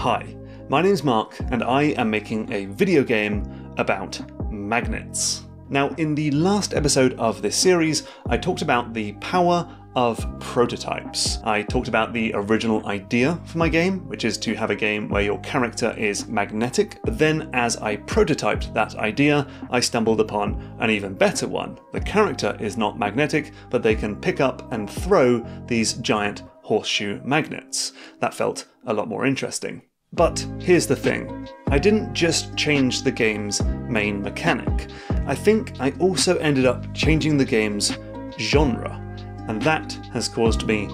Hi, my name's Mark, and I am making a video game about magnets. Now, in the last episode of this series, I talked about the power of prototypes. I talked about the original idea for my game, which is to have a game where your character is magnetic, but then as I prototyped that idea, I stumbled upon an even better one. The character is not magnetic, but they can pick up and throw these giant horseshoe magnets. That felt a lot more interesting. But here's the thing I didn't just change the game's main mechanic, I think I also ended up changing the game's genre, and that has caused me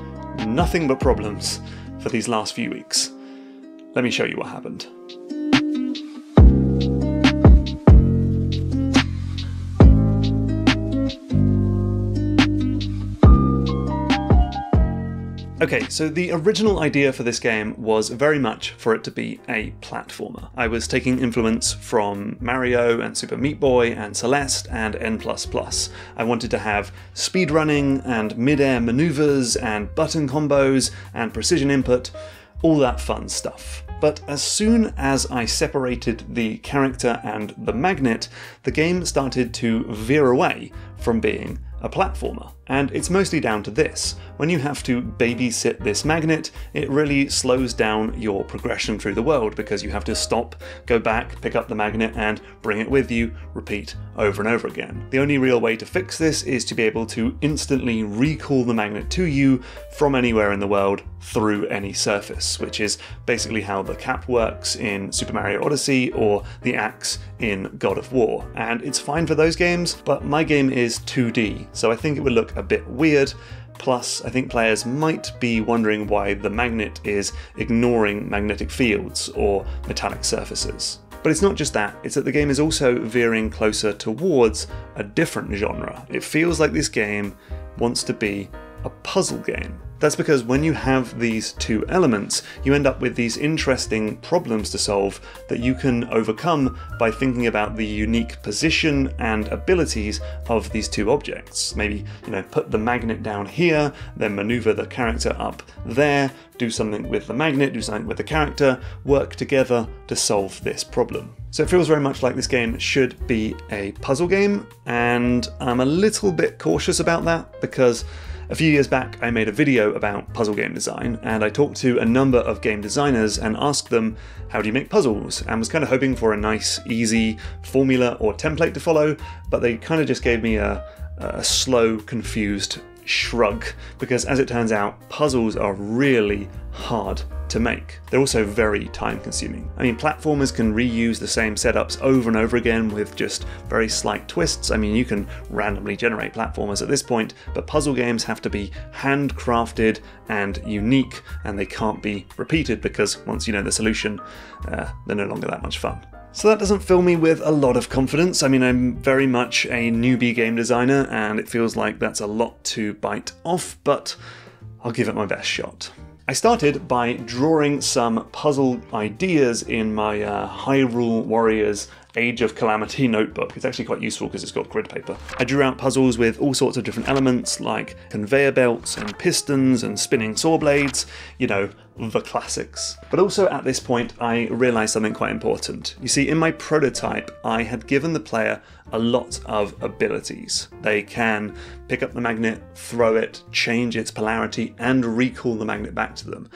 nothing but problems for these last few weeks. Let me show you what happened. Okay, so the original idea for this game was very much for it to be a platformer. I was taking influence from Mario and Super Meat Boy and Celeste and N++. I wanted to have speedrunning and mid-air maneuvers and button combos and precision input, all that fun stuff. But as soon as I separated the character and the magnet, the game started to veer away from being a platformer. And it's mostly down to this. When you have to babysit this magnet, it really slows down your progression through the world because you have to stop, go back, pick up the magnet, and bring it with you, repeat over and over again. The only real way to fix this is to be able to instantly recall the magnet to you from anywhere in the world through any surface, which is basically how the cap works in Super Mario Odyssey or the axe in God of War. And it's fine for those games, but my game is 2D, so I think it would look a bit weird. Plus, I think players might be wondering why the magnet is ignoring magnetic fields or metallic surfaces. But it's not just that, it's that the game is also veering closer towards a different genre. It feels like this game wants to be a puzzle game. That's because when you have these two elements, you end up with these interesting problems to solve that you can overcome by thinking about the unique position and abilities of these two objects. Maybe, you know, put the magnet down here, then maneuver the character up there, do something with the magnet, do something with the character, work together to solve this problem. So it feels very much like this game should be a puzzle game, and I'm a little bit cautious about that because a few years back, I made a video about puzzle game design, and I talked to a number of game designers and asked them, How do you make puzzles? and was kind of hoping for a nice, easy formula or template to follow, but they kind of just gave me a, a slow, confused shrug, because as it turns out, puzzles are really hard to make. They're also very time consuming. I mean, platformers can reuse the same setups over and over again with just very slight twists. I mean, you can randomly generate platformers at this point, but puzzle games have to be handcrafted and unique, and they can't be repeated because once you know the solution, uh, they're no longer that much fun. So that doesn't fill me with a lot of confidence. I mean, I'm very much a newbie game designer, and it feels like that's a lot to bite off, but I'll give it my best shot. I started by drawing some puzzle ideas in my uh, Hyrule Warriors Age of Calamity notebook. It's actually quite useful because it's got grid paper. I drew out puzzles with all sorts of different elements like conveyor belts and pistons and spinning saw blades, you know, the classics. But also at this point, I realised something quite important. You see, in my prototype, I had given the player a lot of abilities. They can pick up the magnet, throw it, change its polarity, and recall the magnet back to them.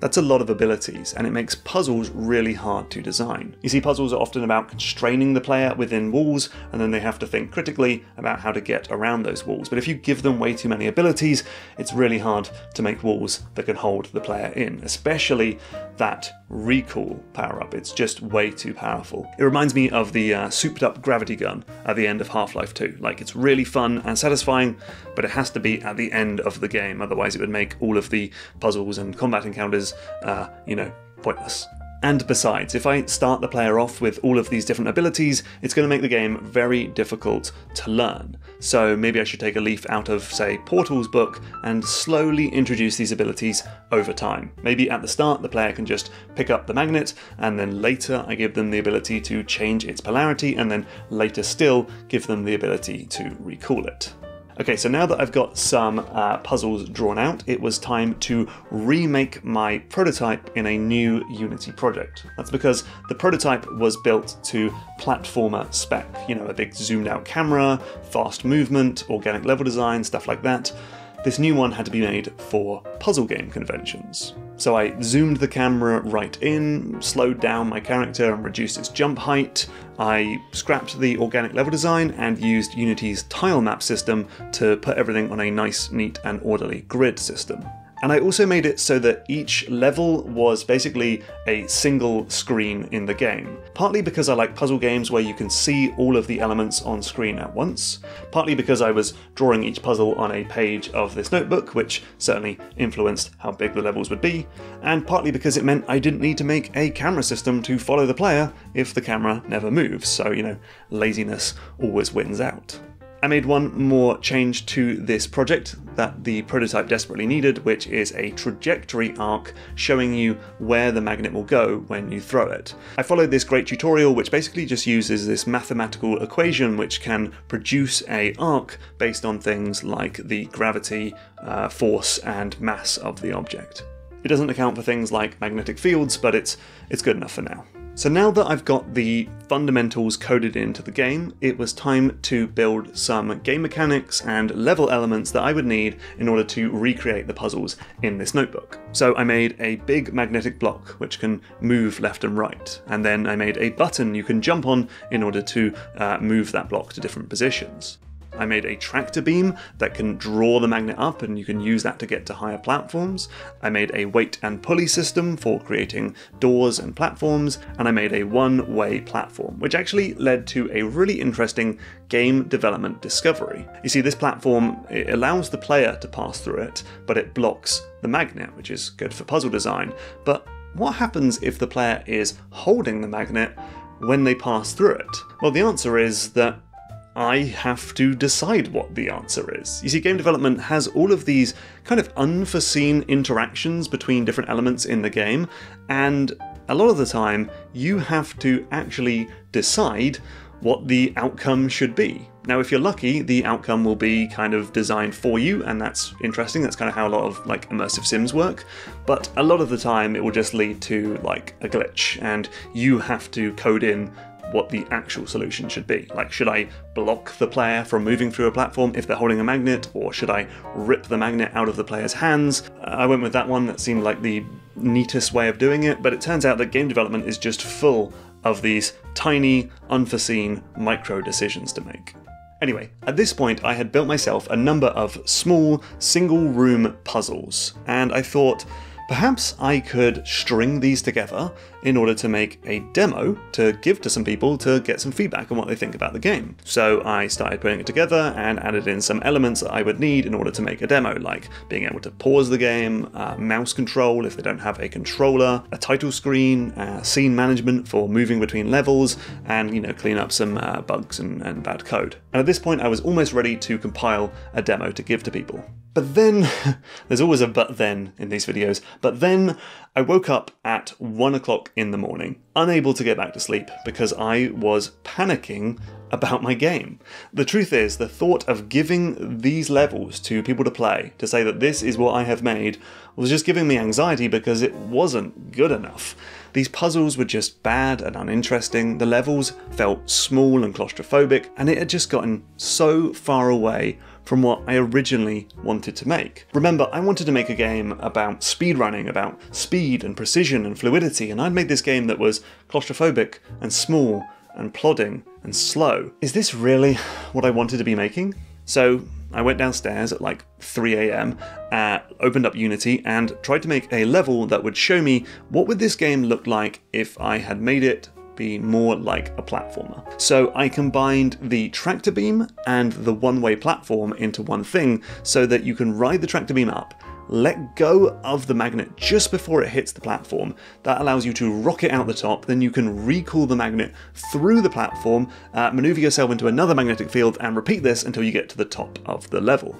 That's a lot of abilities, and it makes puzzles really hard to design. You see, puzzles are often about constraining the player within walls, and then they have to think critically about how to get around those walls. But if you give them way too many abilities, it's really hard to make walls that can hold the player in, especially that recall power up. It's just way too powerful. It reminds me of the uh, souped up gravity gun at the end of Half Life 2. Like, it's really fun and satisfying, but it has to be at the end of the game, otherwise, it would make all of the puzzles and combat encounters uh, you know, pointless. And besides, if I start the player off with all of these different abilities, it's going to make the game very difficult to learn. So maybe I should take a leaf out of, say, Portal's book and slowly introduce these abilities over time. Maybe at the start the player can just pick up the magnet, and then later I give them the ability to change its polarity, and then later still give them the ability to recall it. Okay, so now that I've got some uh, puzzles drawn out, it was time to remake my prototype in a new Unity project. That's because the prototype was built to platformer spec, you know, a big zoomed out camera, fast movement, organic level design, stuff like that. This new one had to be made for puzzle game conventions. So I zoomed the camera right in, slowed down my character and reduced its jump height. I scrapped the organic level design and used Unity's tile map system to put everything on a nice, neat, and orderly grid system. And I also made it so that each level was basically a single screen in the game. Partly because I like puzzle games where you can see all of the elements on screen at once, partly because I was drawing each puzzle on a page of this notebook, which certainly influenced how big the levels would be, and partly because it meant I didn't need to make a camera system to follow the player if the camera never moves, so, you know, laziness always wins out. I made one more change to this project that the prototype desperately needed, which is a trajectory arc showing you where the magnet will go when you throw it. I followed this great tutorial which basically just uses this mathematical equation which can produce a arc based on things like the gravity, uh, force and mass of the object. It doesn't account for things like magnetic fields, but it's, it's good enough for now. So now that I've got the fundamentals coded into the game, it was time to build some game mechanics and level elements that I would need in order to recreate the puzzles in this notebook. So I made a big magnetic block which can move left and right, and then I made a button you can jump on in order to uh, move that block to different positions. I made a tractor beam that can draw the magnet up and you can use that to get to higher platforms. I made a weight and pulley system for creating doors and platforms, and I made a one way platform, which actually led to a really interesting game development discovery. You see, this platform it allows the player to pass through it, but it blocks the magnet, which is good for puzzle design. But what happens if the player is holding the magnet when they pass through it? Well, the answer is that I have to decide what the answer is. You see, game development has all of these kind of unforeseen interactions between different elements in the game, and a lot of the time you have to actually decide what the outcome should be. Now, if you're lucky, the outcome will be kind of designed for you, and that's interesting. That's kind of how a lot of like immersive sims work. But a lot of the time, it will just lead to like a glitch, and you have to code in what the actual solution should be. Like, should I block the player from moving through a platform if they're holding a magnet, or should I rip the magnet out of the player's hands? I went with that one that seemed like the neatest way of doing it, but it turns out that game development is just full of these tiny, unforeseen micro decisions to make. Anyway, at this point, I had built myself a number of small, single room puzzles, and I thought, Perhaps I could string these together in order to make a demo to give to some people to get some feedback on what they think about the game. So I started putting it together and added in some elements that I would need in order to make a demo, like being able to pause the game, uh, mouse control if they don't have a controller, a title screen, uh, scene management for moving between levels, and you know clean up some uh, bugs and, and bad code. And at this point, I was almost ready to compile a demo to give to people. But then, there's always a but then in these videos, but then I woke up at one o'clock in the morning, unable to get back to sleep because I was panicking about my game. The truth is, the thought of giving these levels to people to play, to say that this is what I have made, was just giving me anxiety because it wasn't good enough. These puzzles were just bad and uninteresting, the levels felt small and claustrophobic, and it had just gotten so far away from what I originally wanted to make. Remember, I wanted to make a game about speedrunning, about speed and precision and fluidity, and I'd made this game that was claustrophobic and small and plodding and slow. Is this really what I wanted to be making? So I went downstairs at like 3 a.m., uh, opened up Unity, and tried to make a level that would show me what would this game look like if I had made it be more like a platformer. So I combined the tractor beam and the one-way platform into one thing so that you can ride the tractor beam up let go of the magnet just before it hits the platform. That allows you to rocket out the top, then you can recall the magnet through the platform, uh, maneuver yourself into another magnetic field, and repeat this until you get to the top of the level.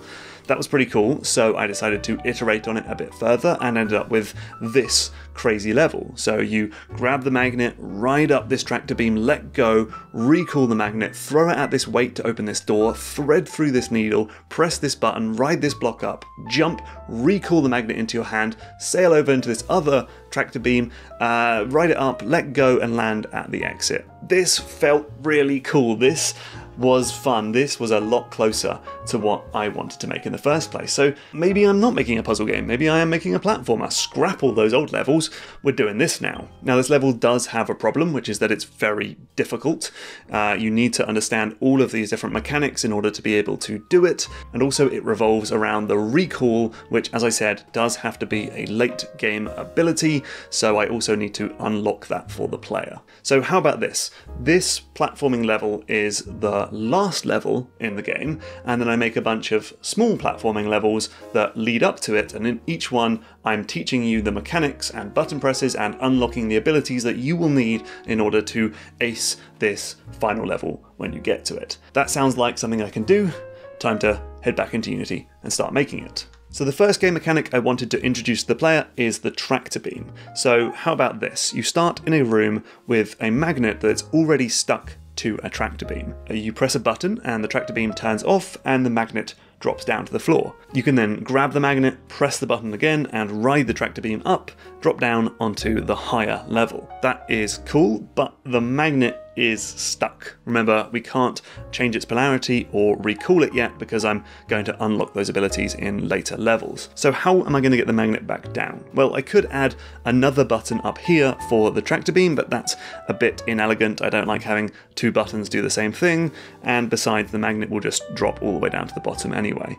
That was pretty cool, so I decided to iterate on it a bit further and ended up with this crazy level. So you grab the magnet, ride up this tractor beam, let go, recoil the magnet, throw it at this weight to open this door, thread through this needle, press this button, ride this block up, jump, recoil the magnet into your hand, sail over into this other tractor beam, uh, ride it up, let go, and land at the exit. This felt really cool. This was fun. This was a lot closer to what I wanted to make in the first place. So maybe I'm not making a puzzle game, maybe I am making a platformer. Scrap all those old levels, we're doing this now. Now, this level does have a problem, which is that it's very difficult. Uh, you need to understand all of these different mechanics in order to be able to do it, and also it revolves around the recall, which, as I said, does have to be a late game ability, so I also need to unlock that for the player. So, how about this? This platforming level is the last level in the game, and then I make a bunch of small platforming levels that lead up to it, and in each one I'm teaching you the mechanics and button presses and unlocking the abilities that you will need in order to ace this final level when you get to it. That sounds like something I can do. Time to head back into Unity and start making it. So the first game mechanic I wanted to introduce to the player is the tractor beam. So how about this? You start in a room with a magnet that's already stuck to a tractor beam. You press a button and the tractor beam turns off and the magnet drops down to the floor. You can then grab the magnet, press the button again, and ride the tractor beam up, drop down onto the higher level. That is cool, but the magnet is stuck. Remember, we can't change its polarity or recall it yet because I'm going to unlock those abilities in later levels. So how am I going to get the magnet back down? Well, I could add another button up here for the tractor beam, but that's a bit inelegant. I don't like having two buttons do the same thing, and besides, the magnet will just drop all the way down to the bottom anyway.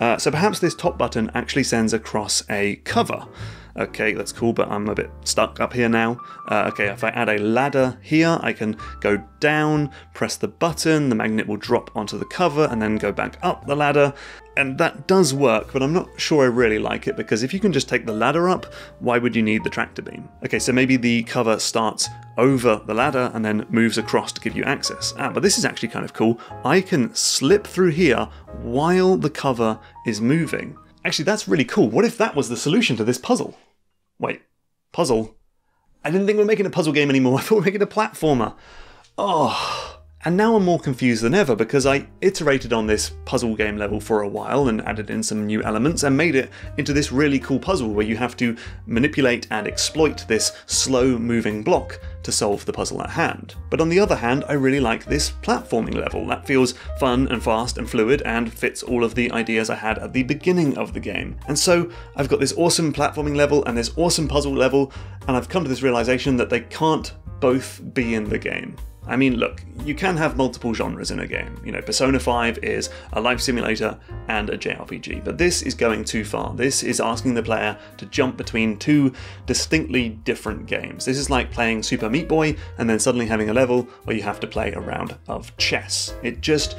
Uh, so perhaps this top button actually sends across a cover. Okay, that's cool, but I'm a bit stuck up here now. Uh, okay, if I add a ladder here, I can go down, press the button, the magnet will drop onto the cover, and then go back up the ladder. And that does work, but I'm not sure I really like it because if you can just take the ladder up, why would you need the tractor beam? Okay, so maybe the cover starts over the ladder and then moves across to give you access. Ah, but this is actually kind of cool. I can slip through here while the cover is moving. Actually, that's really cool. What if that was the solution to this puzzle? Wait, puzzle? I didn't think we're making a puzzle game anymore. I thought we're making a platformer. Oh. And now I'm more confused than ever because I iterated on this puzzle game level for a while and added in some new elements and made it into this really cool puzzle where you have to manipulate and exploit this slow moving block to solve the puzzle at hand. But on the other hand, I really like this platforming level. That feels fun and fast and fluid and fits all of the ideas I had at the beginning of the game. And so I've got this awesome platforming level and this awesome puzzle level, and I've come to this realization that they can't both be in the game. I mean, look, you can have multiple genres in a game. You know, Persona 5 is a life simulator and a JRPG, but this is going too far. This is asking the player to jump between two distinctly different games. This is like playing Super Meat Boy and then suddenly having a level where you have to play a round of chess. It just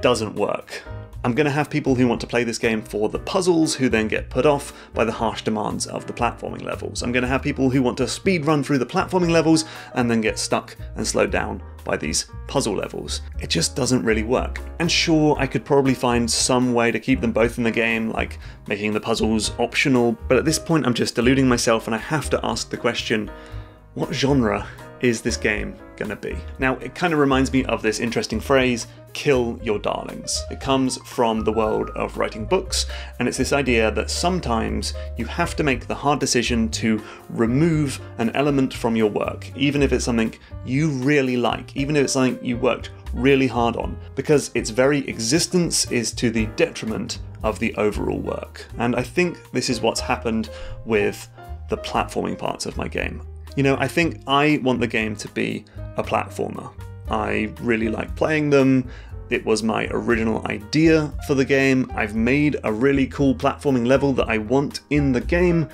doesn't work. I'm going to have people who want to play this game for the puzzles, who then get put off by the harsh demands of the platforming levels. I'm going to have people who want to speed run through the platforming levels and then get stuck and slowed down by these puzzle levels. It just doesn't really work. And sure, I could probably find some way to keep them both in the game, like making the puzzles optional, but at this point I'm just deluding myself and I have to ask the question what genre is this game gonna be? Now, it kind of reminds me of this interesting phrase kill your darlings. It comes from the world of writing books, and it's this idea that sometimes you have to make the hard decision to remove an element from your work, even if it's something you really like, even if it's something you worked really hard on, because its very existence is to the detriment of the overall work. And I think this is what's happened with the platforming parts of my game. You know, I think I want the game to be a platformer. I really like playing them. It was my original idea for the game. I've made a really cool platforming level that I want in the game,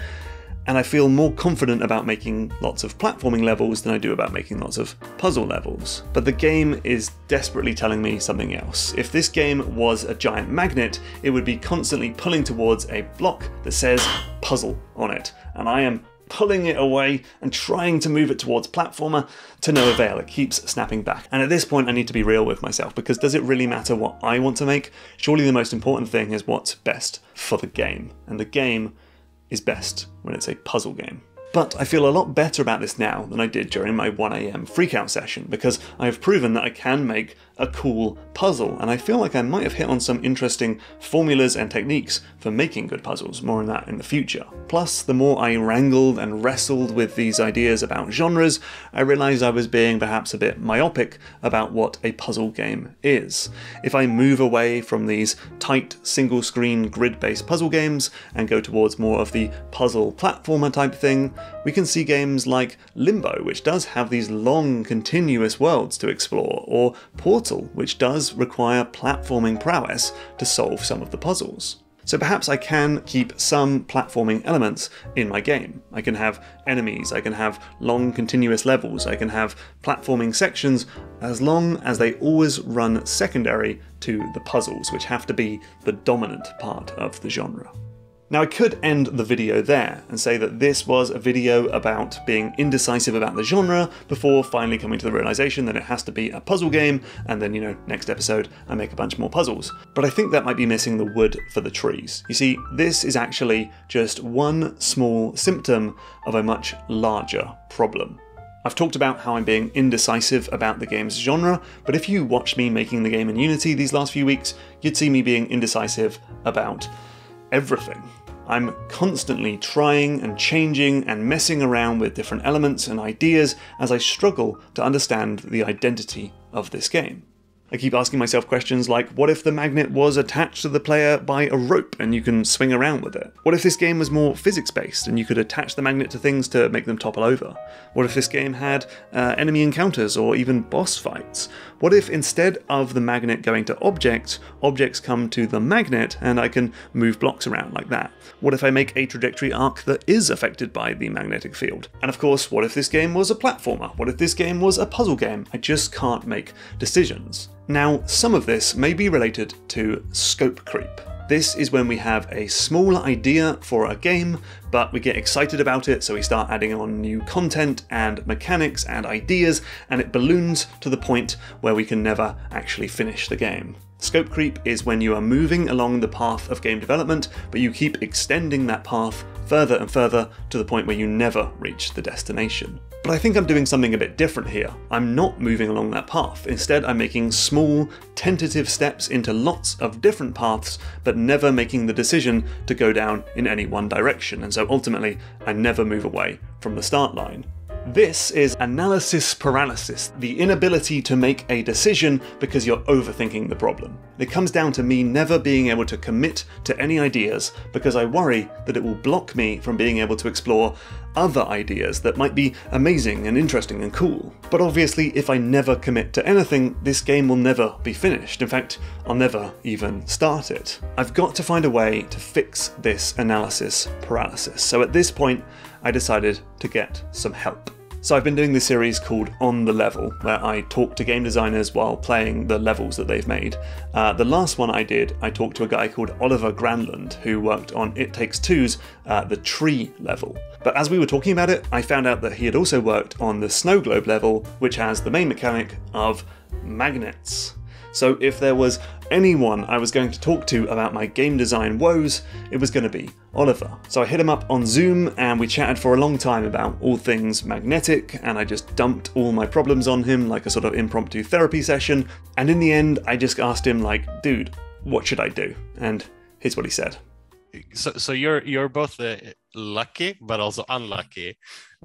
and I feel more confident about making lots of platforming levels than I do about making lots of puzzle levels. But the game is desperately telling me something else. If this game was a giant magnet, it would be constantly pulling towards a block that says puzzle on it, and I am pulling it away and trying to move it towards platformer to no avail. It keeps snapping back. And at this point, I need to be real with myself because does it really matter what I want to make? Surely the most important thing is what's best for the game. And the game is best when it's a puzzle game. But I feel a lot better about this now than I did during my 1am freakout session because I have proven that I can make a cool puzzle, and I feel like I might have hit on some interesting formulas and techniques for making good puzzles, more on that in the future. Plus, the more I wrangled and wrestled with these ideas about genres, I realised I was being perhaps a bit myopic about what a puzzle game is. If I move away from these tight single screen grid based puzzle games and go towards more of the puzzle platformer type thing, we can see games like Limbo, which does have these long continuous worlds to explore, or Portal which does require platforming prowess to solve some of the puzzles. So perhaps I can keep some platforming elements in my game. I can have enemies, I can have long continuous levels, I can have platforming sections, as long as they always run secondary to the puzzles, which have to be the dominant part of the genre. Now I could end the video there and say that this was a video about being indecisive about the genre before finally coming to the realization that it has to be a puzzle game and then, you know, next episode I make a bunch more puzzles. But I think that might be missing the wood for the trees. You see, this is actually just one small symptom of a much larger problem. I've talked about how I'm being indecisive about the game's genre, but if you watched me making the game in Unity these last few weeks, you'd see me being indecisive about everything. I'm constantly trying and changing and messing around with different elements and ideas as I struggle to understand the identity of this game. I keep asking myself questions like what if the magnet was attached to the player by a rope and you can swing around with it? What if this game was more physics based and you could attach the magnet to things to make them topple over? What if this game had uh, enemy encounters or even boss fights? What if instead of the magnet going to objects, objects come to the magnet and I can move blocks around like that? What if I make a trajectory arc that is affected by the magnetic field? And of course, what if this game was a platformer? What if this game was a puzzle game? I just can't make decisions. Now, some of this may be related to scope creep. This is when we have a small idea for a game, but we get excited about it, so we start adding on new content and mechanics and ideas, and it balloons to the point where we can never actually finish the game. Scope creep is when you are moving along the path of game development, but you keep extending that path further and further to the point where you never reach the destination. But I think I'm doing something a bit different here. I'm not moving along that path. Instead, I'm making small, tentative steps into lots of different paths, but never making the decision to go down in any one direction. And so ultimately, I never move away from the start line. This is analysis paralysis, the inability to make a decision because you're overthinking the problem. It comes down to me never being able to commit to any ideas because I worry that it will block me from being able to explore other ideas that might be amazing and interesting and cool. But obviously, if I never commit to anything, this game will never be finished. In fact, I'll never even start it. I've got to find a way to fix this analysis paralysis. So at this point, I decided to get some help. So I've been doing this series called On the Level, where I talk to game designers while playing the levels that they've made. Uh, the last one I did, I talked to a guy called Oliver Granlund, who worked on It Takes Two's uh, The Tree level. But as we were talking about it, I found out that he had also worked on the Snow Globe level, which has the main mechanic of magnets. So if there was anyone I was going to talk to about my game design woes, it was going to be Oliver. So I hit him up on Zoom and we chatted for a long time about all things magnetic, and I just dumped all my problems on him like a sort of impromptu therapy session. And in the end, I just asked him, like, dude, what should I do? And here's what he said. So, so you're you're both uh, lucky but also unlucky,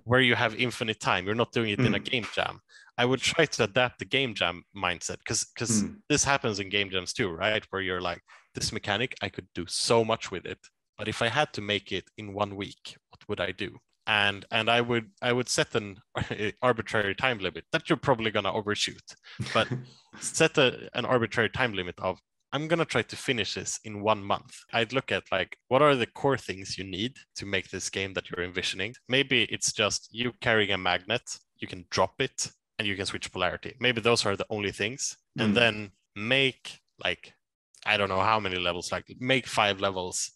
where you have infinite time. You're not doing it mm. in a hmm. game jam. I would try to adapt the game jam mindset because because mm. this happens in game jams too, right? Where you're like, this mechanic, I could do so much with it, but if I had to make it in one week, what would I do? And and I would I would set an arbitrary time limit that you're probably gonna overshoot, but set a, an arbitrary time limit of I'm gonna try to finish this in one month. I'd look at like what are the core things you need to make this game that you're envisioning. Maybe it's just you carrying a magnet, you can drop it and you can switch polarity. Maybe those are the only things. Mm. And then make like I don't know how many levels, like make five levels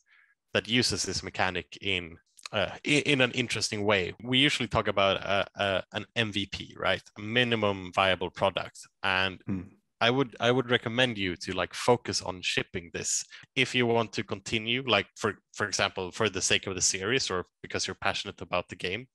that uses this mechanic in uh, in, in, an interesting way. We usually talk about uh, uh, an MVP, right? A minimum viable product, and mm. I would I would recommend you to like focus on shipping this if you want to continue, like for for example, for the sake of the series or because you're passionate about the game,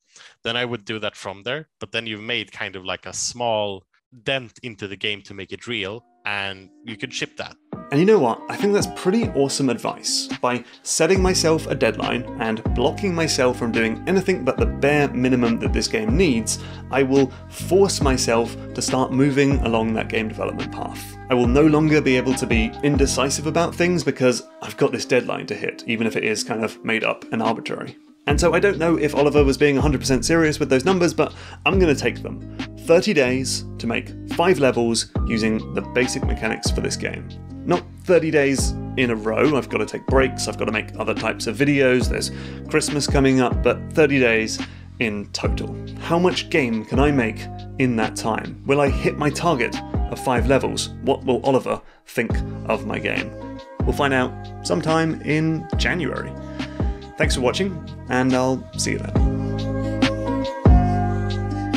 then I would do that from there. But then you've made kind of like a small dent into the game to make it real, and you could ship that. And you know what? I think that's pretty awesome advice. By setting myself a deadline and blocking myself from doing anything but the bare minimum that this game needs, I will force myself to start moving along that game development path. I will no longer be able to be indecisive about things because I've got this deadline to hit, even if it is kind of made up and arbitrary. And so I don't know if Oliver was being 100% serious with those numbers, but I'm going to take them. 30 days to make 5 levels using the basic mechanics for this game. Not 30 days in a row, I've got to take breaks, I've got to make other types of videos, there's Christmas coming up, but 30 days in total. How much game can I make in that time? Will I hit my target of 5 levels? What will Oliver think of my game? We'll find out sometime in January. Thanks for watching, and I'll see you then.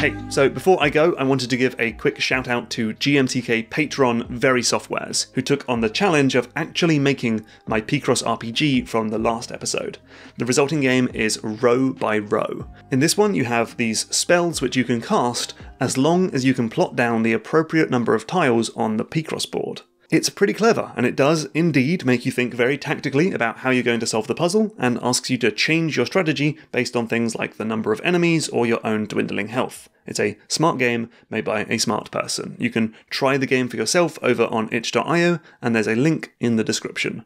Hey, so before I go, I wanted to give a quick shout out to GMTK patron Very Softwares, who took on the challenge of actually making my Picross RPG from the last episode. The resulting game is row by row. In this one, you have these spells which you can cast as long as you can plot down the appropriate number of tiles on the Picross board. It's pretty clever, and it does indeed make you think very tactically about how you're going to solve the puzzle, and asks you to change your strategy based on things like the number of enemies or your own dwindling health. It's a smart game made by a smart person. You can try the game for yourself over on itch.io, and there's a link in the description.